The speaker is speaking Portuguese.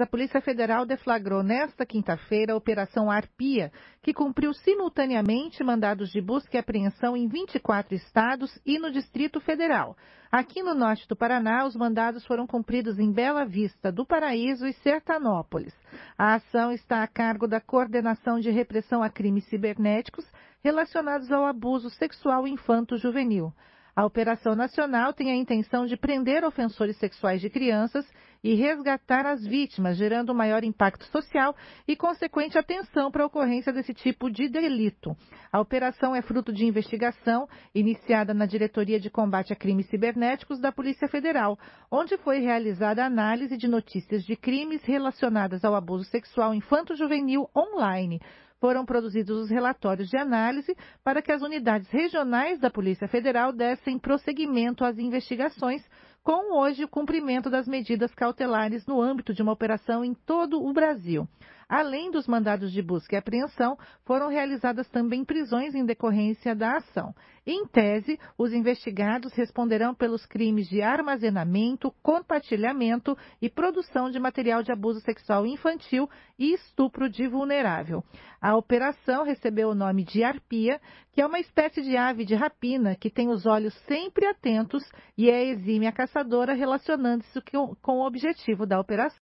a Polícia Federal deflagrou nesta quinta-feira a Operação Arpia, que cumpriu simultaneamente mandados de busca e apreensão em 24 estados e no Distrito Federal. Aqui no norte do Paraná, os mandados foram cumpridos em Bela Vista, do Paraíso e Sertanópolis. A ação está a cargo da Coordenação de Repressão a Crimes Cibernéticos relacionados ao abuso sexual infanto-juvenil. A Operação Nacional tem a intenção de prender ofensores sexuais de crianças e resgatar as vítimas, gerando maior impacto social e consequente atenção para a ocorrência desse tipo de delito. A operação é fruto de investigação iniciada na Diretoria de Combate a Crimes Cibernéticos da Polícia Federal, onde foi realizada análise de notícias de crimes relacionadas ao abuso sexual infanto-juvenil online foram produzidos os relatórios de análise para que as unidades regionais da Polícia Federal dessem prosseguimento às investigações, com hoje o cumprimento das medidas cautelares no âmbito de uma operação em todo o Brasil. Além dos mandados de busca e apreensão, foram realizadas também prisões em decorrência da ação. Em tese, os investigados responderão pelos crimes de armazenamento, compartilhamento e produção de material de abuso sexual infantil e estupro de vulnerável. A operação recebeu o nome de Arpia, que é uma espécie de ave de rapina que tem os olhos sempre atentos e é exímia caçadora, relacionando-se com o objetivo da operação.